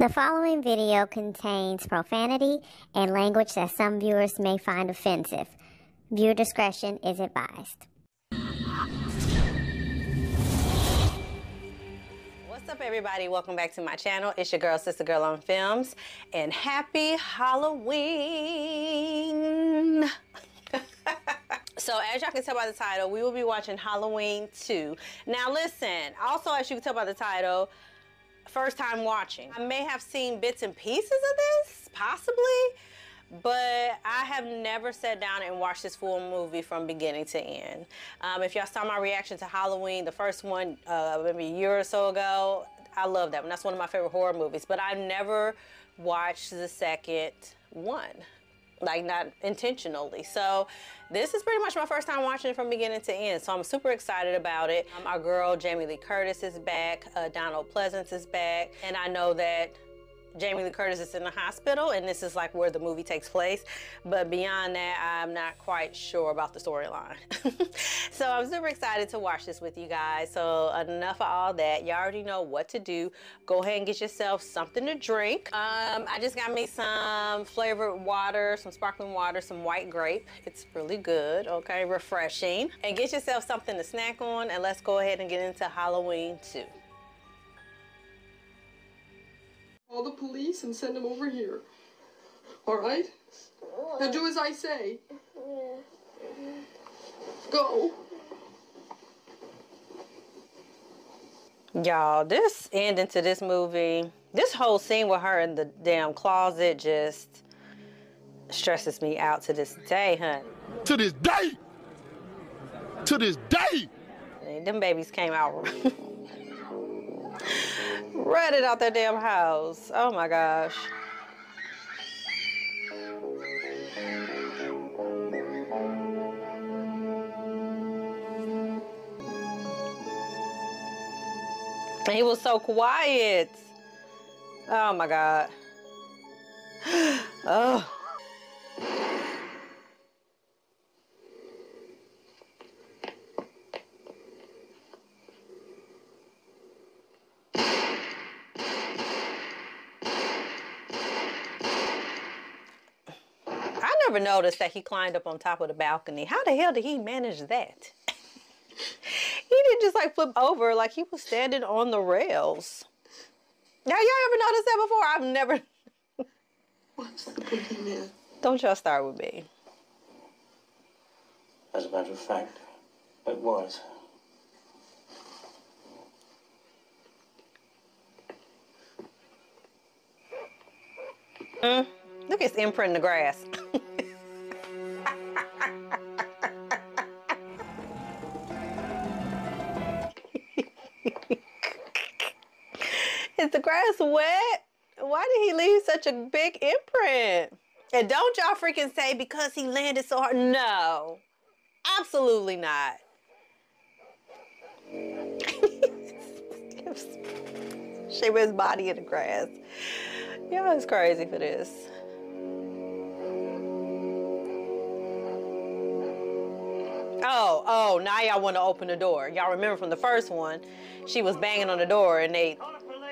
The following video contains profanity and language that some viewers may find offensive. Viewer discretion is advised. What's up, everybody? Welcome back to my channel. It's your girl, Sista Gurl on Films, and happy Halloween! so, as y'all can tell by the title, we will be watching Halloween 2. Now, listen, also, as you can tell by the title, first time watching. I may have seen bits and pieces of this, possibly, but I have never sat down and watched this full movie from beginning to end. Um, if y'all saw my reaction to Halloween, the first one, uh, maybe a year or so ago, I love that one. That's one of my favorite horror movies, but I've never watched the second one like not intentionally. So this is pretty much my first time watching it from beginning to end. So I'm super excited about it. Um, our girl Jamie Lee Curtis is back. Uh, Donald Pleasence is back. And I know that Jamie Lee Curtis is in the hospital, and this is like where the movie takes place. But beyond that, I'm not quite sure about the storyline. so I'm super excited to watch this with you guys. So enough of all that. You already know what to do. Go ahead and get yourself something to drink. Um, I just got me some flavored water, some sparkling water, some white grape. It's really good, okay, refreshing. And get yourself something to snack on, and let's go ahead and get into Halloween 2. Call the police and send them over here. All right? Now do as I say. Go. Y'all, this ending to this movie, this whole scene with her in the damn closet just stresses me out to this day, honey. To this day! To this day! Them babies came out running out that damn house. Oh my gosh. He was so quiet. Oh my God. oh. I never noticed that he climbed up on top of the balcony. How the hell did he manage that? he didn't just like flip over like he was standing on the rails. Now y'all ever noticed that before? I've never. What's the boogeyman? Don't y'all start with me. As a matter of fact, it was. Mm, look at his imprint in the grass. Is the grass wet? Why did he leave such a big imprint? And don't y'all freaking say because he landed so hard. No, absolutely not. Shape his body in the grass. Y'all is crazy for this. Oh, oh, now y'all want to open the door. Y'all remember from the first one, she was banging on the door and they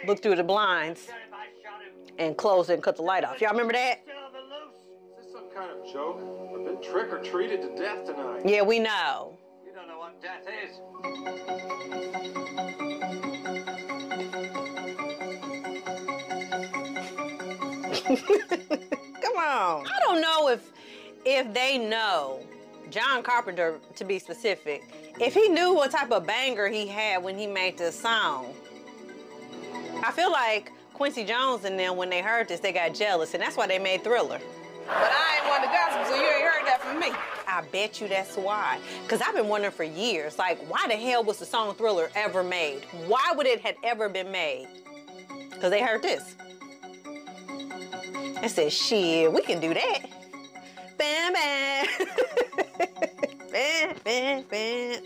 looked through the blinds and close it and cut the light off. Y'all remember that? Is this some kind of joke? I've been trick or treated to death tonight. Yeah, we know. You don't know what death is. Come on. I don't know if if they know John Carpenter to be specific, if he knew what type of banger he had when he made this song. I feel like Quincy Jones and them when they heard this, they got jealous, and that's why they made Thriller. But I ain't one to gossip, so you ain't heard that from me. I bet you that's why. Because I've been wondering for years, like, why the hell was the song Thriller ever made? Why would it have ever been made? Because they heard this. And said, shit, we can do that. Bam, bam. bam, bam, bam.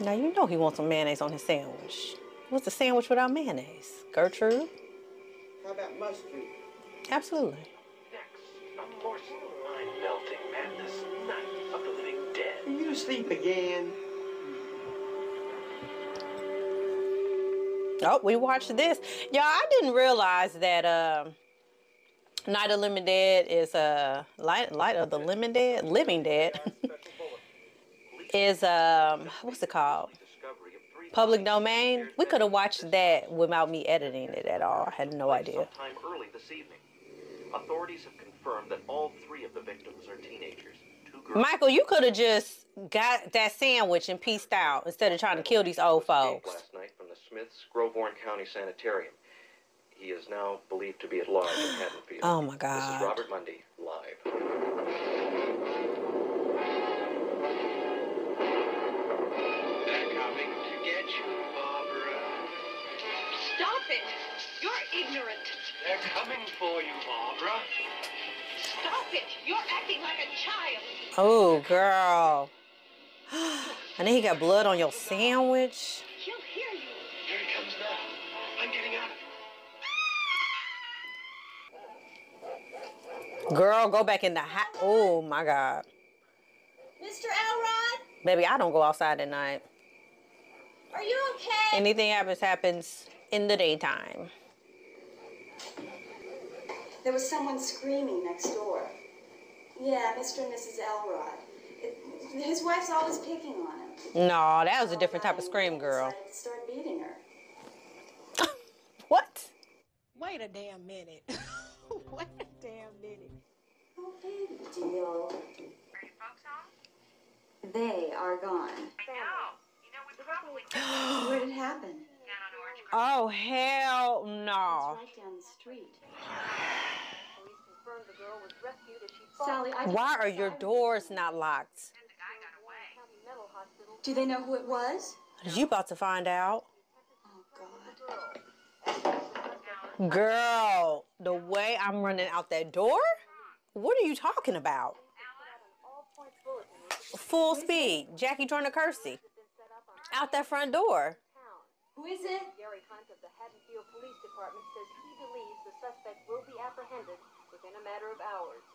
Now you know he wants some mayonnaise on his sandwich. What's a sandwich without mayonnaise? Gertrude? How about mustard? Absolutely. Next, a porcelain mind melting madness, night of the living dead. Are you sleep again? Oh, we watched this. Y'all, I didn't realize that uh, Night of Living Dead is uh, Light, Light of the Living Dead? Living Dead. is, um, what's it called? Public domain. We could have watched that without me editing it at all. I had no idea. Sometime early this evening. Authorities have confirmed that all three of the victims are teenagers. Michael, you could have just got that sandwich and pieced out instead of trying to kill these old folks. Last night from the Smith's Grove-Warren County Sanitarium. He is now believed to be at large in Haddonfield. Oh my God. This is Robert Mundy live. They're coming for you, Barbara. Stop it! You're acting like a child. Oh, girl. And then he got blood on your sandwich. He'll hear you. Here he comes now. I'm getting out. Girl, go back in the house. Oh my God. Mr. Elrod, Baby, I don't go outside at night. are you okay? Anything happens, happens in the daytime. There was someone screaming next door. Yeah, Mr. and Mrs. Elrod. It, his wife's always picking on him. No, that was a different type of scream, girl. Decided to start beating her. What? Wait a damn minute. Wait a damn minute. Oh, baby deal. They are gone. I know. You know what Where did it happen? Oh, hell no. Right down the street. Sally, Why are your doors not locked? Do they know who it was? You about to find out. Oh, God. Girl, the way I'm running out that door? What are you talking about? Full speed. Jackie Joyner-Kersee. Out that front door. Who is it? Gary Hunt of the Haddonfield Police Department says he believes the suspect will be apprehended within a matter of hours.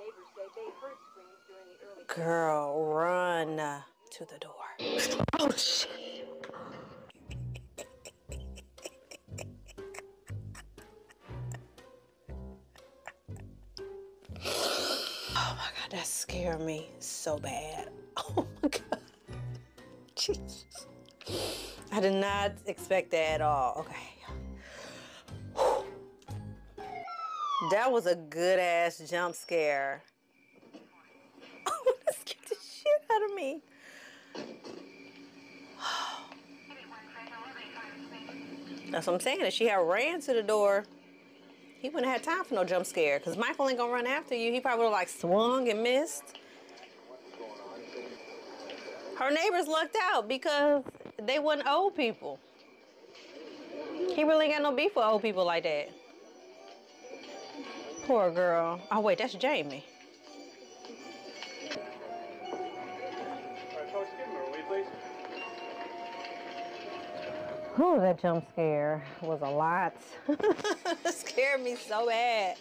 Neighbors say they heard screams during the early Girl, run uh, to the door. Oh, shit. Oh my god, that scared me so bad. Oh my god. Jesus. I did not expect that at all. Okay. That was a good ass jump scare. Oh, that scared the shit out of me. That's what I'm saying. If she had ran to the door, he wouldn't have had time for no jump scare. Cause Michael ain't gonna run after you. He probably would have like swung and missed. Her neighbors lucked out because they wasn't old people. He really got no beef with old people like that. Poor girl. Oh wait, that's Jamie. Whew, that jump scare was a lot. scared me so bad.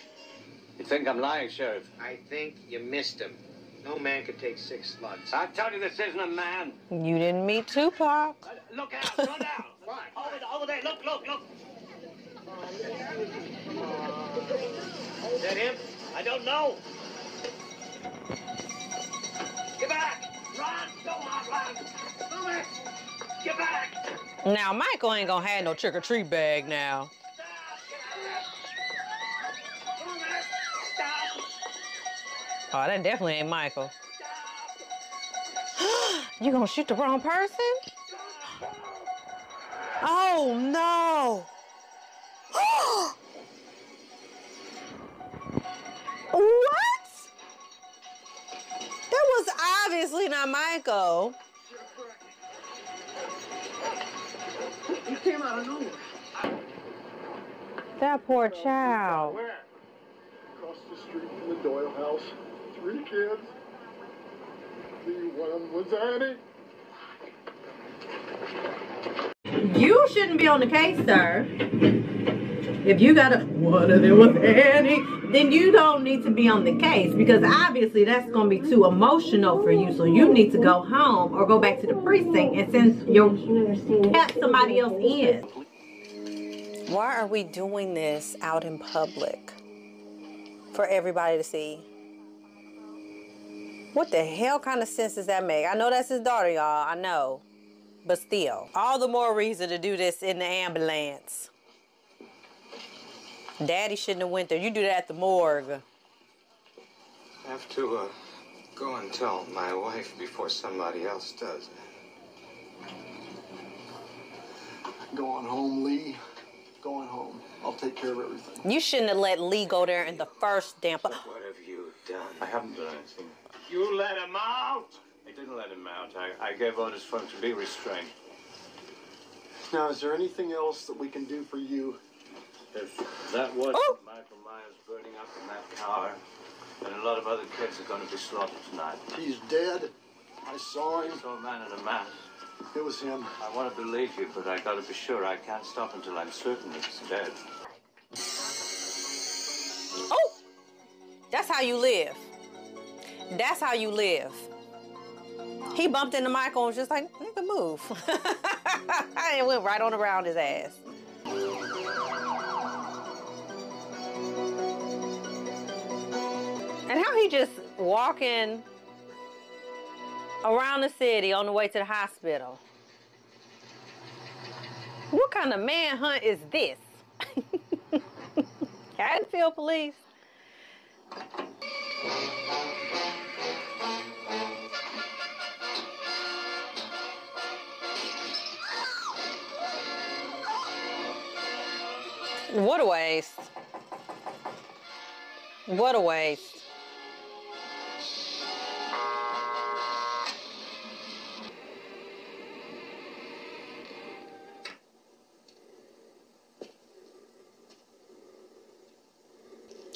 You think I'm lying, Sheriff? I think you missed him. No man could take six slugs. I tell you, this isn't a man. You didn't meet Tupac. Uh, look out! Run out! What? Over, there, over there! Look! Look! Look! Uh, Is that him? I don't know. Get back! Run! Go on, run! Move it! Get back! Now Michael ain't gonna have no trick or treat bag now. Oh, that definitely ain't Michael. you gonna shoot the wrong person? Oh no! what? That was obviously not Michael. You came out of nowhere. That poor child. Across the street from the Doyle house. Three kids. The one was Annie. You shouldn't be on the case, sir. If you got a one of them was Annie, then you don't need to be on the case because obviously that's going to be too emotional for you. So you need to go home or go back to the precinct and send your tap somebody else in. Why are we doing this out in public for everybody to see? What the hell kind of sense does that make? I know that's his daughter, y'all. I know. But still, all the more reason to do this in the ambulance. Daddy shouldn't have went there. You do that at the morgue. I have to uh, go and tell my wife before somebody else does. Go on home, Lee. Going home. I'll take care of everything. You shouldn't have let Lee go there in the first damn. What have you done? I haven't done anything. You let him out! I didn't let him out. I, I gave orders for him to be restrained. Now, is there anything else that we can do for you? If that was Oh! Michael Myers burning up in that car, then a lot of other kids are going to be slaughtered tonight. He's dead. I saw him. I saw a man in a mask. It was him. I want to believe you, but I got to be sure. I can't stop until I'm certain he's dead. Oh! That's how you live. That's how you live. He bumped into Michael and was just like, nigga, move. and went right on around his ass. And how he just walking around the city on the way to the hospital. What kind of manhunt is this? Haddonfield police. What a waste. What a waste.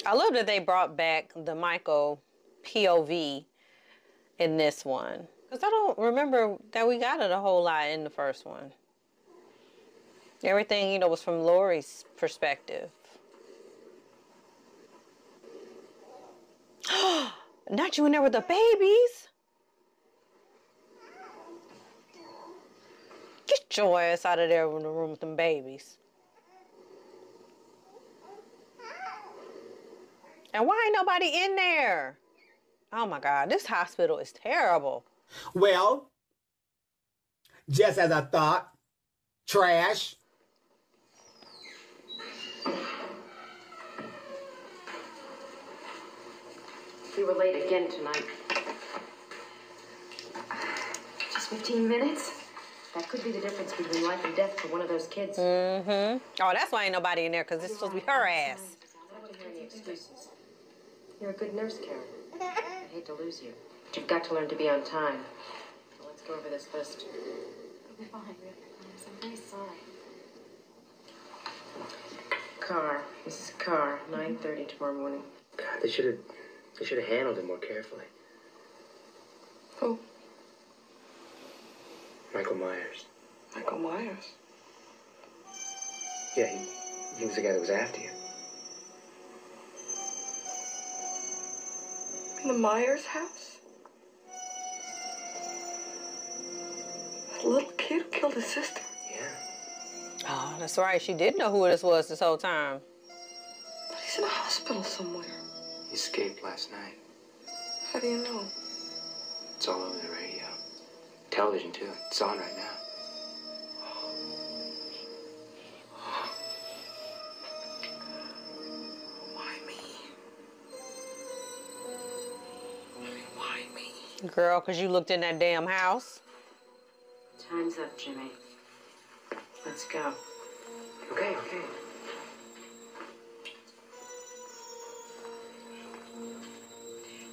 I love that they brought back the Michael POV in this one. Because I don't remember that we got it a whole lot in the first one. Everything, you know, was from Laurie's perspective. Not you in there with the babies. Get your ass out of there in the room with them babies. And why ain't nobody in there? Oh my God, this hospital is terrible. Well, just as I thought, trash. You were late again tonight. Just 15 minutes? That could be the difference between life and death for one of those kids. Mm-hmm. Oh, that's why ain't nobody in there, because it's supposed to be her ass. I don't want to hear any excuses. You're a good nurse, Karen. I hate to lose you, but you've got to learn to be on time. So let's go over this list. I'll be fine, Rick. I promise. I'm very sorry. Carr, Mrs. Carr, 9.30 tomorrow morning. God, they should have they should have handled it more carefully. Who? Michael Myers. Michael Myers. Yeah, he, he was the guy that was after you. In the Myers house? That little kid who killed his sister? Yeah. Oh, that's right. She did know who this was this whole time. But he's in a hospital somewhere. He escaped last night. How do you know? It's all over the radio. Television, too. It's on right now. Why me? Why me? Girl, because you looked in that damn house. Time's up, Jimmy. Let's go. Okay, okay.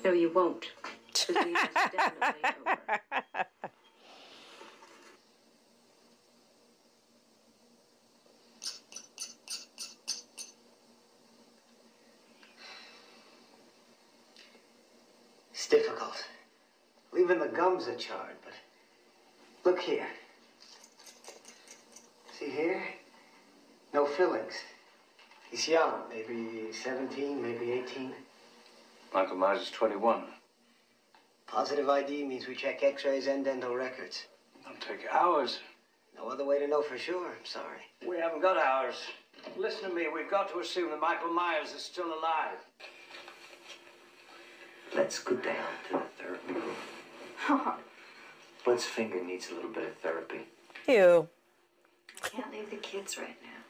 No, you won't. This meeting is definitely over. It's difficult. Leaving the gums are charred, but look here. See here? No fillings. He's young, maybe 17, maybe 18. Michael Myers is 21. Positive ID means we check x-rays and dental records. Don't take hours. No other way to know for sure, I'm sorry. We haven't got hours. Listen to me, we've got to assume that Michael Myers is still alive. Let's go down to the therapy room. Bud's finger needs a little bit of therapy. Ew. I can't leave the kids right now.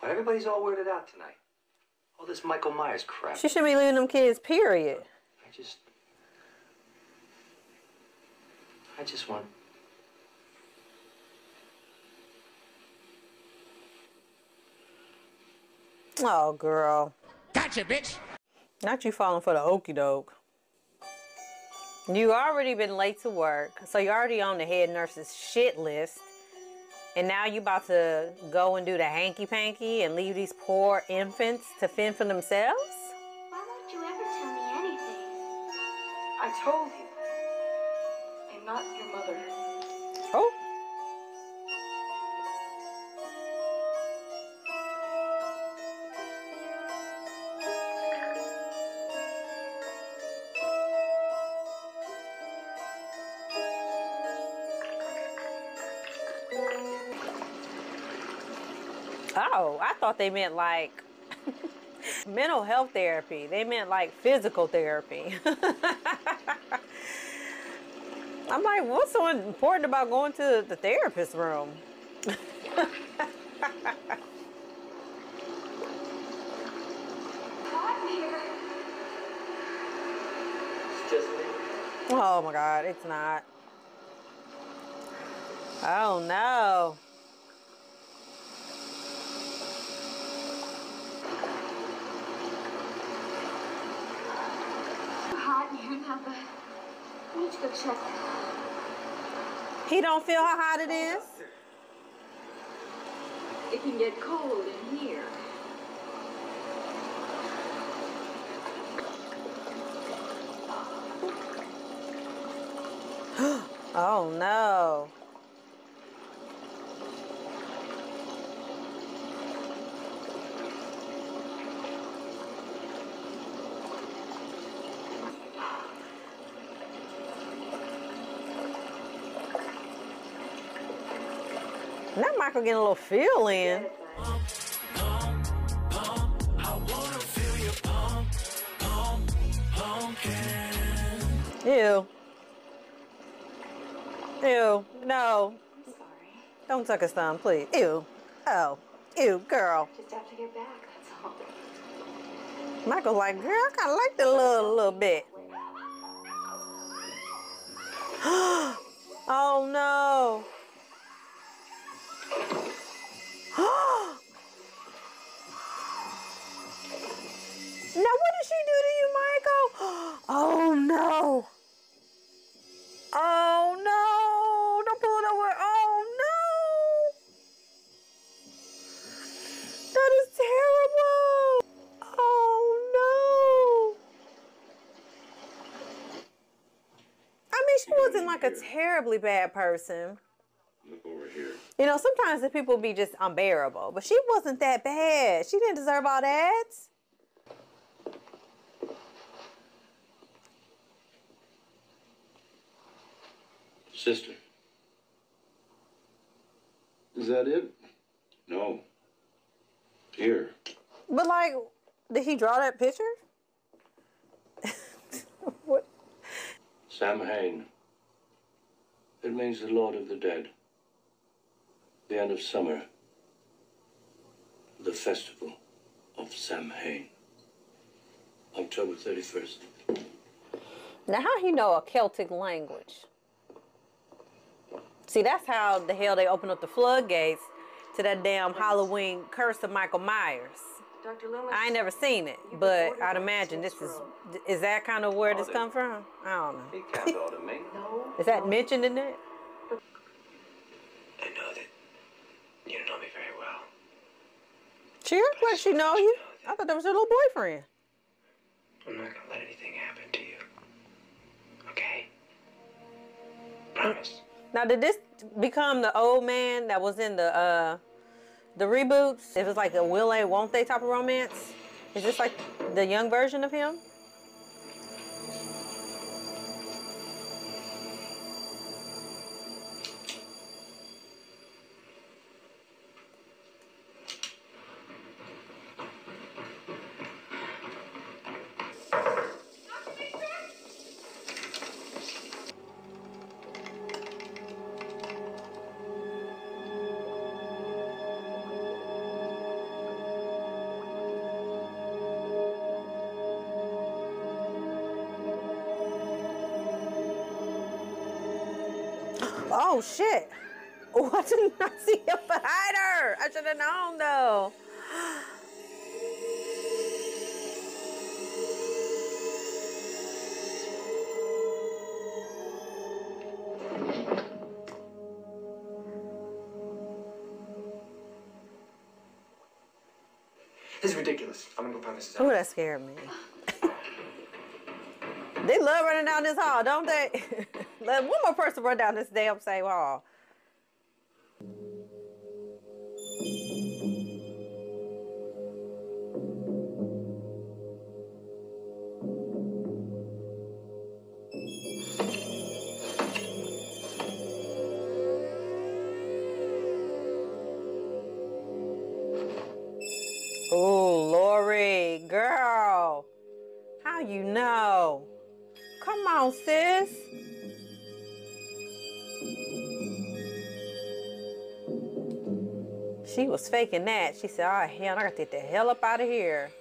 Well, everybody's all weirded out tonight. All this Michael Myers crap. She should be leaving them kids, period. I just. I just want. Oh, girl. Gotcha, bitch. Not you falling for the okey doke. You already been late to work, so you're already on the head nurse's shit list. And now you about to go and do the hanky panky and leave these poor infants to fend for themselves? Why won't you ever tell me anything? I told you. I'm not your mother. Thought they meant like mental health therapy. They meant like physical therapy. I'm like, what's so important about going to the therapist room? Oh my God, it's not. Oh no. Hot here now, but I need to go check. He don't feel how hot it is? It can get cold in here. Oh no. Now Michael getting a little feel in. Ew. Ew. No. Don't suck his thumb, please. Ew. Oh. Ew, girl. Just have to get back, that's all. Michael's like, girl, I kind of like the little, little bit. oh no. now what did she do to you, Michael? Oh no. Oh no. Don't pull it over. Oh no. That is terrible. Oh no. I mean, she wasn't like a terribly bad person. Look over here. You know, sometimes the people be just unbearable, but she wasn't that bad. She didn't deserve all that. Sister. Is that it? No. Here. But like, did he draw that picture? what? Samhain. It means the Lord of the Dead. The end of summer. The festival of Samhain. October 31st. Now, how he know a Celtic language? See, that's how the hell they open up the floodgates to that damn Halloween curse of Michael Myers. Dr. Loomis. I ain't never seen it, but I'd imagine this is is that kind of where this come from? I don't know. He can't order me. Is that mentioned in it? I know that you don't know me very well. She looked like she know you. I thought that was her little boyfriend. I'm not gonna let anything happen to you. Okay? Promise. Now, did this become the old man that was in the uh the reboots, if it's like a will they, won't they type of romance, is this like the young version of him? See him behind her. I should have known though. This is ridiculous. I'm gonna go find Mrs. Oh, that scared me. they love running down this hall, don't they? Let one more person run down this damn same hall. On, sis. She was faking that. She said, oh, hell, I gotta get the hell up out of here.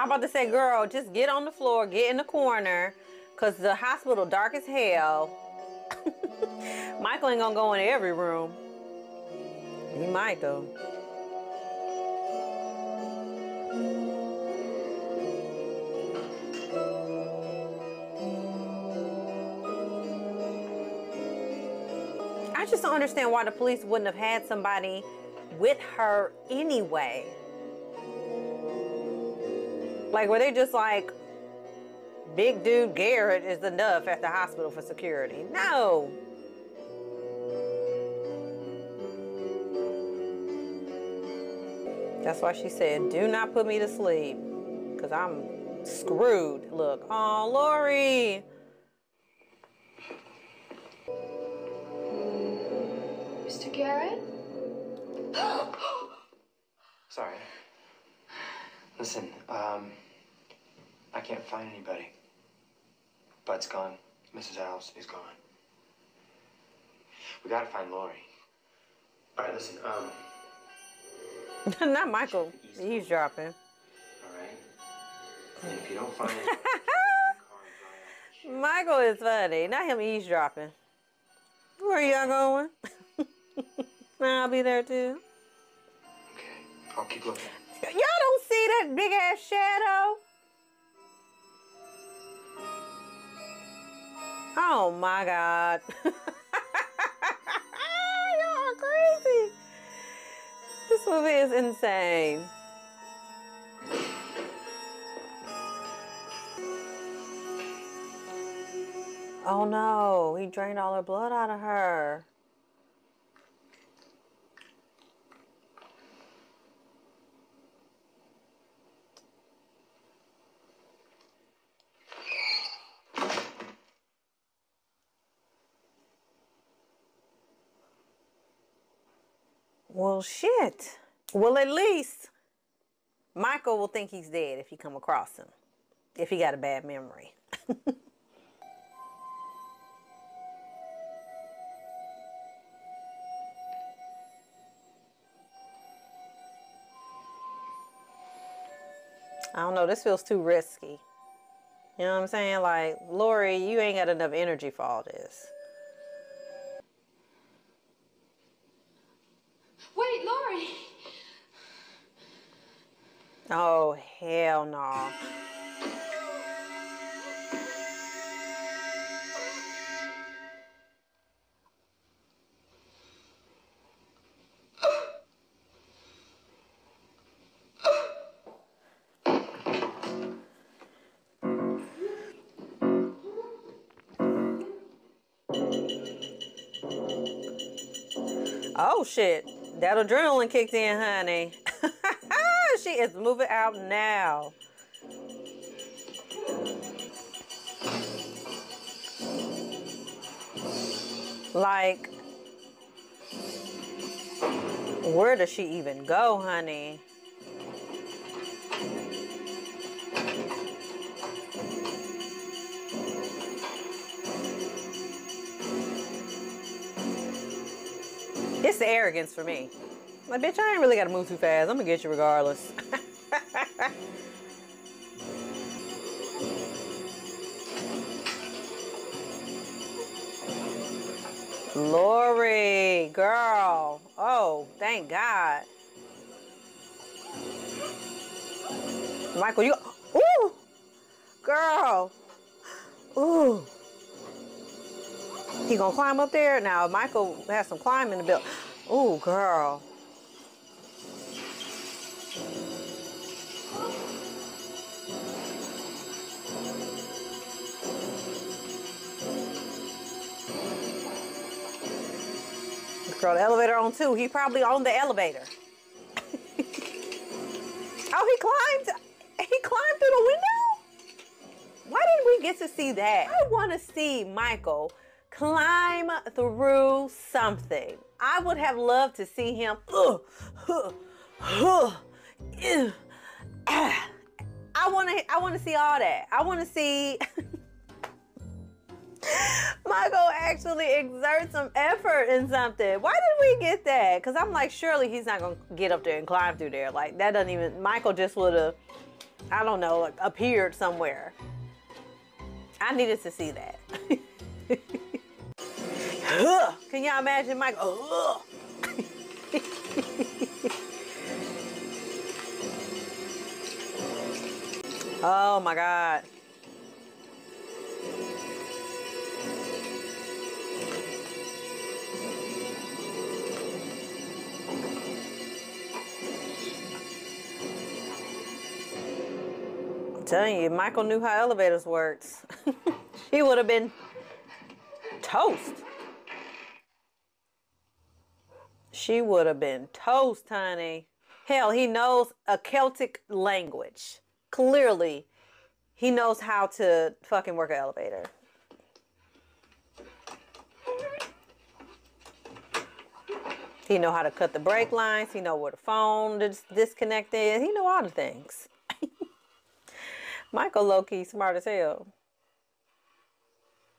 I'm about to say, girl, just get on the floor, get in the corner, because the hospital dark as hell. Michael ain't gonna go in every room. He might, though. I just don't understand why the police wouldn't have had somebody with her anyway. Like, were they just like, big dude Garrett is enough at the hospital for security? No. That's why she said, do not put me to sleep. Because I'm screwed. Look. Oh, Laurie. Mr. Garrett? Sorry. Listen, um, I can't find anybody. Bud's gone. Mrs. Alves is gone. We gotta find Laurie. All right, listen, um, Not Michael. Eavesdropping. all right? If you don't find Michael is funny. Not him eavesdropping. Where y'all going? I'll be there too. Okay. I'll keep looking. Y'all don't see that big ass shadow? Oh my God. This movie is insane. Oh no, he drained all her blood out of her. Well, shit. Well, at least Michael will think he's dead if you come across him, if he got a bad memory. I don't know. This feels too risky. You know what I'm saying? Like, Laurie, you ain't got enough energy for all this. sorry. Oh, hell no. Oh shit. That adrenaline kicked in, honey. she is moving out now. Like, where does she even go, honey? It's the arrogance for me. Like, bitch, I ain't really gotta move too fast. I'm gonna get you regardless. Laurie, girl. Oh, thank God. Michael, you. Ooh! Girl. Ooh. He gonna climb up there? Now, Michael has some climbing in the build. Ooh, girl. Girl, the elevator on too. He probably on the elevator. oh, he climbed. He climbed through the window. Why didn't we get to see that? I want to see Michael climb through something. I would have loved to see him. Uh, uh, uh, I want to. I want to see all that. I want to see. Michael actually exert some effort in something. Why did we get that? Because I'm like, surely he's not going to get up there and climb through there. Like, that doesn't even, Michael just would have, I don't know, like, appeared somewhere. I needed to see that. Can y'all imagine Michael? oh my God. I'm telling you, Michael knew how elevators worked. he would have been toast. She would have been toast, honey. Hell, he knows a Celtic language. Clearly, he knows how to fucking work an elevator. He know how to cut the brake lines. He know where the phone is disconnected. He know all the things. Michael low key smart as hell.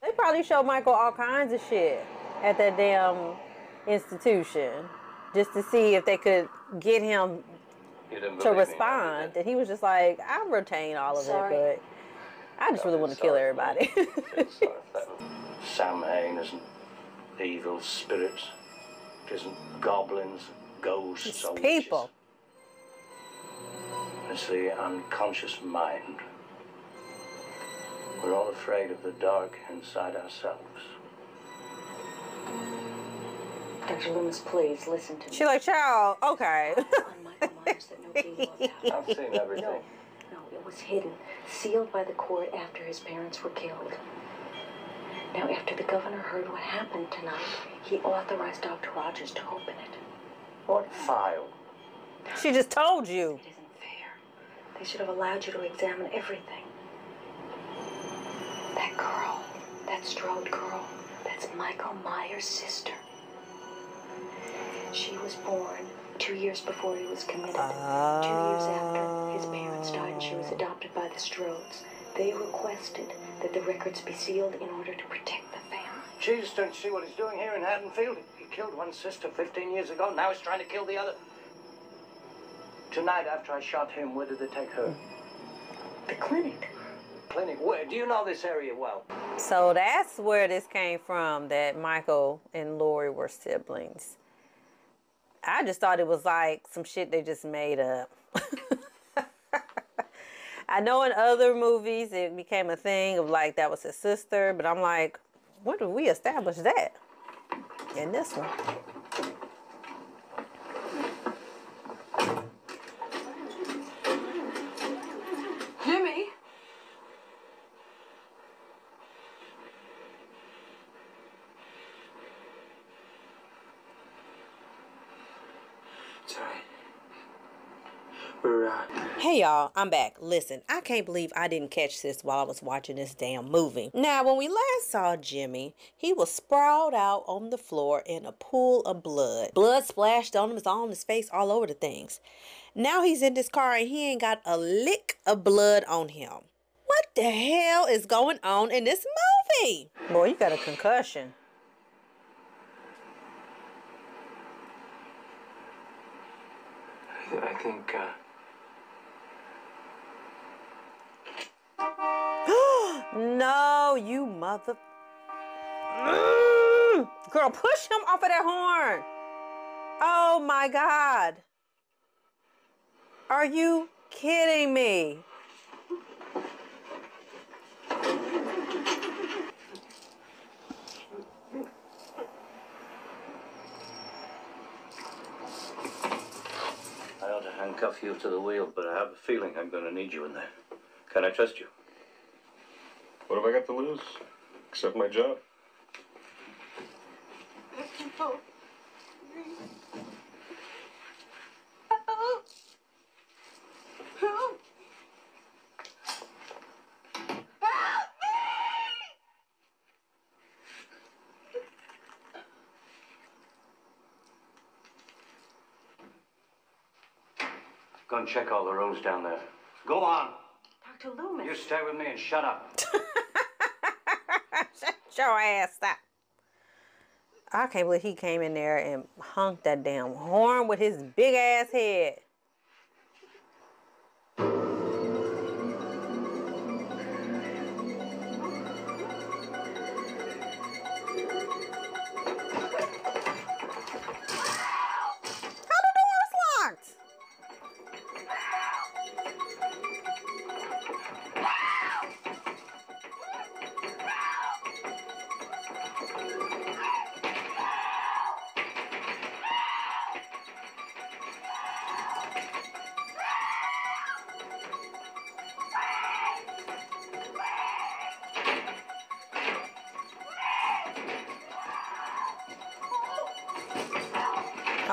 They probably show Michael all kinds of shit at that damn institution just to see if they could get him to respond. And he was just like, I retain all of Sorry. it, but I just really want to kill everybody. Samhain isn't evil spirits. It isn't goblins, ghosts, it's or people. Witches. It's the unconscious mind. We're all afraid of the dark inside ourselves. Dr. Loomis, please listen to me. She like, child, okay. I've seen everything. No, no, it was hidden, sealed by the court after his parents were killed. Now, after the governor heard what happened tonight, he authorized Dr. Rogers to open it. What file? She just told you. It isn't fair. They should have allowed you to examine everything. That girl, that Strode girl, that's Michael Myers' sister. She was born two years before he was committed. Uh... Two years after, his parents died and she was adopted by the Strodes. They requested that the records be sealed in order to protect the family. Jesus, don't you see what he's doing here in Haddonfield? He killed one sister 15 years ago, now he's trying to kill the other. Tonight, after I shot him, where did they take her? The clinic clinic. Where, do you know this area well? So that's where this came from, that Michael and Laurie were siblings. I just thought it was like some shit they just made up. I know in other movies it became a thing of like that was his sister, but I'm like, when did we establish that? In this one. Hey y'all, I'm back. Listen, I can't believe I didn't catch this while I was watching this damn movie. Now, when we last saw Jimmy, he was sprawled out on the floor in a pool of blood. Blood splashed on him, it's all on his face, all over the things. Now he's in this car and he ain't got a lick of blood on him. What the hell is going on in this movie? Boy, you got a concussion. I think, uh, no, you mother. Mm! Girl, push him off of that horn. Oh my God. Are you kidding me? I ought to handcuff you to the wheel, but I have a feeling I'm going to need you in there. Can I trust you? What have I got to lose? Except my job. Go and check all the roads down there. Go on. Dr. Loomis. You stay with me and shut up. Shut your ass up. I can't believe he came in there and honked that damn horn with his big ass head.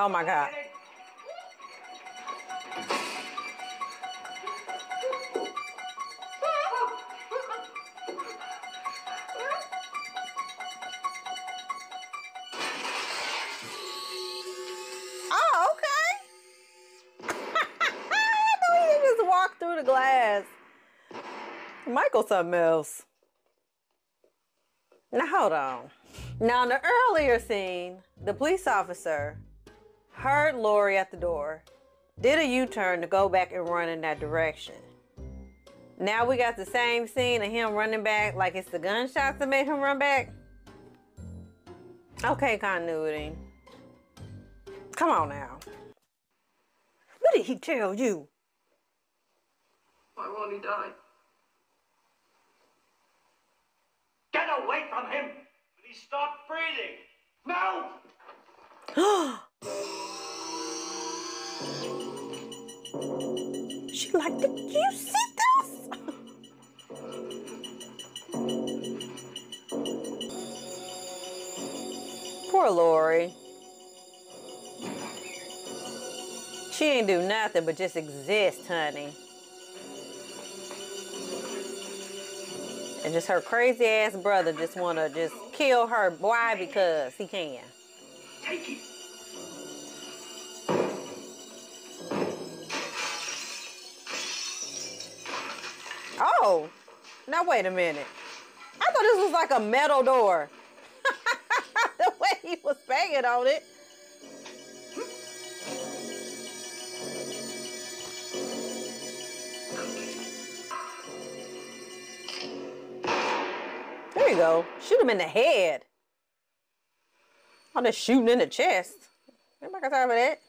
Oh my God. Oh, okay. Just walked through the glass. Michael something else. Now hold on. Now in the earlier scene, the police officer heard Laurie at the door, did a U-turn to go back and run in that direction. Now we got the same scene of him running back like it's the gunshots that made him run back. Okay, continuity. Come on now. What did he tell you? Why won't he die? Get away from him! He stopped breathing! No! she like, did you see this? Poor Laurie. She ain't do nothing but just exist, honey. And just her crazy ass brother just wanna just kill her. Why? Because he can. Take it. Oh, now wait a minute. I thought this was like a metal door. the way he was banging on it. There you go. Shoot him in the head. I'm just shooting in the chest. Anybody got time for that?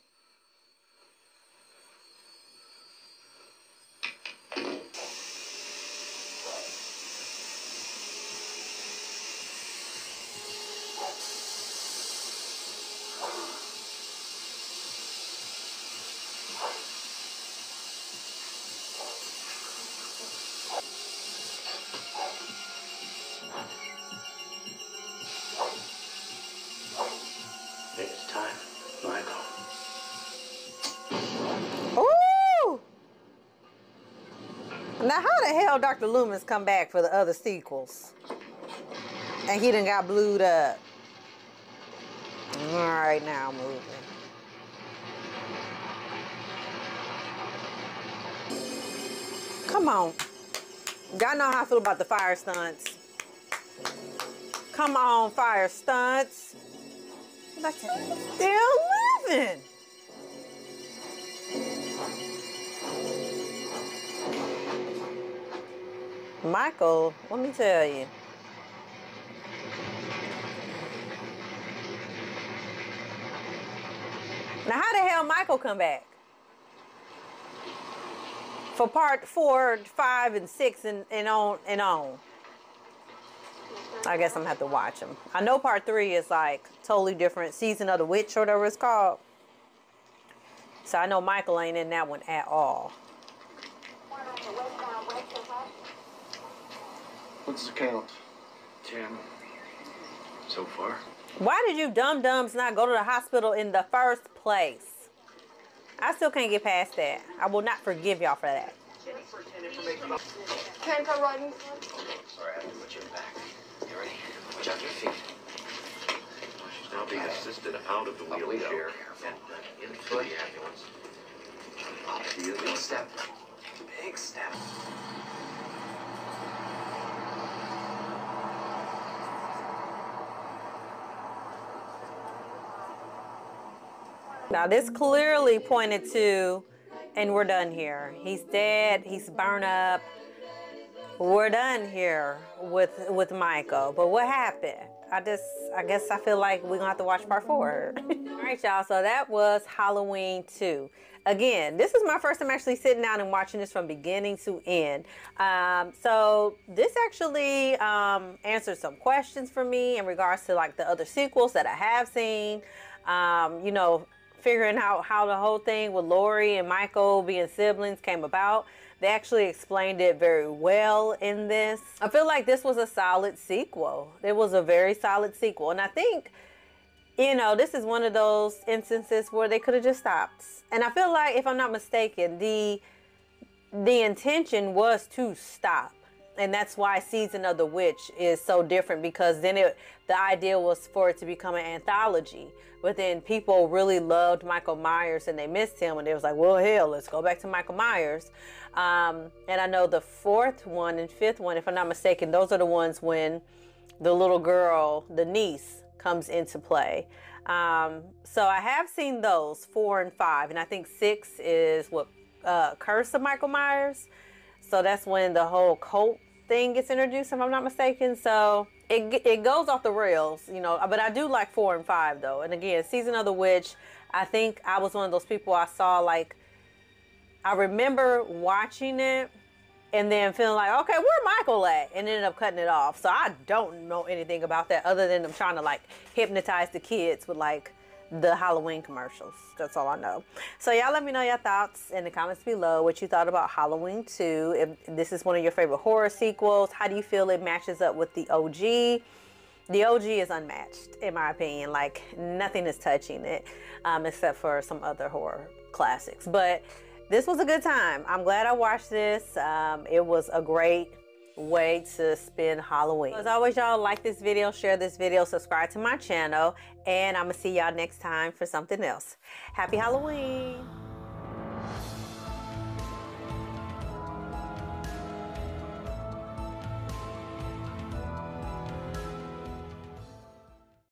Hell Dr. Loomis come back for the other sequels? And he done got blued up. All right, now I'm moving. Come on. Y'all know how I feel about the fire stunts. Come on, fire stunts. Still living. Michael, let me tell you. Now, how the hell Michael come back? For part four, five, and six, and, and on and on. I guess I'm gonna have to watch them. I know part three is like totally different. Season of the Witch or whatever it's called. So I know Michael ain't in that one at all. What's the count? Ten. So far. Why did you dum dums not go to the hospital in the first place? I still can't get past that. I will not forgive y'all for that. Can I go riding? Sorry, I have to put you back. You ready? Watch out your feet. She's now being assisted out of the wheelchair and into the ambulance. Big step. Big step. Now this clearly pointed to, and we're done here. He's dead. He's burned up. We're done here with with Michael. But what happened? I just, I guess I feel like we're gonna have to watch part four. All right, y'all. So that was Halloween 2. Again, this is my first time actually sitting down and watching this from beginning to end. Um, so this actually um, answered some questions for me in regards to like the other sequels that I have seen. Um, you know, figuring out how the whole thing with Laurie and Michael being siblings came about. They actually explained it very well in this. I feel like this was a solid sequel. It was a very solid sequel. And I think, you know, this is one of those instances where they could have just stopped. And I feel like, if I'm not mistaken, the the intention was to stop and that's why season of the witch is so different because then it the idea was for it to become an anthology. But then people really loved michael myers and they missed him and they was like well hell let's go back to michael myers. Um, and i know the fourth one and fifth one if i'm not mistaken those are the ones when the little girl the niece comes into play. Um, so i have seen those four and five and i think six is what uh, curse of michael myers. So that's when the whole cult thing gets introduced, if I'm not mistaken. So it, it goes off the rails, you know. But I do like four and five, though. And again, Season of the Witch, I think I was one of those people I saw, like, I remember watching it and then feeling like, okay, where Michael at? And ended up cutting it off. So I don't know anything about that other than them trying to, like, hypnotize the kids with, like, the Halloween commercials. That's all I know. So y'all let me know your thoughts in the comments below. What you thought about Halloween 2. If this is one of your favorite horror sequels. How do you feel it matches up with the OG? The OG is unmatched, in my opinion. Like, nothing is touching it, um, except for some other horror classics. But this was a good time. I'm glad I watched this. Um, it was a great way to spend Halloween. As always, y'all like this video, share this video, subscribe to my channel, and I'm gonna see y'all next time for something else. Happy Halloween.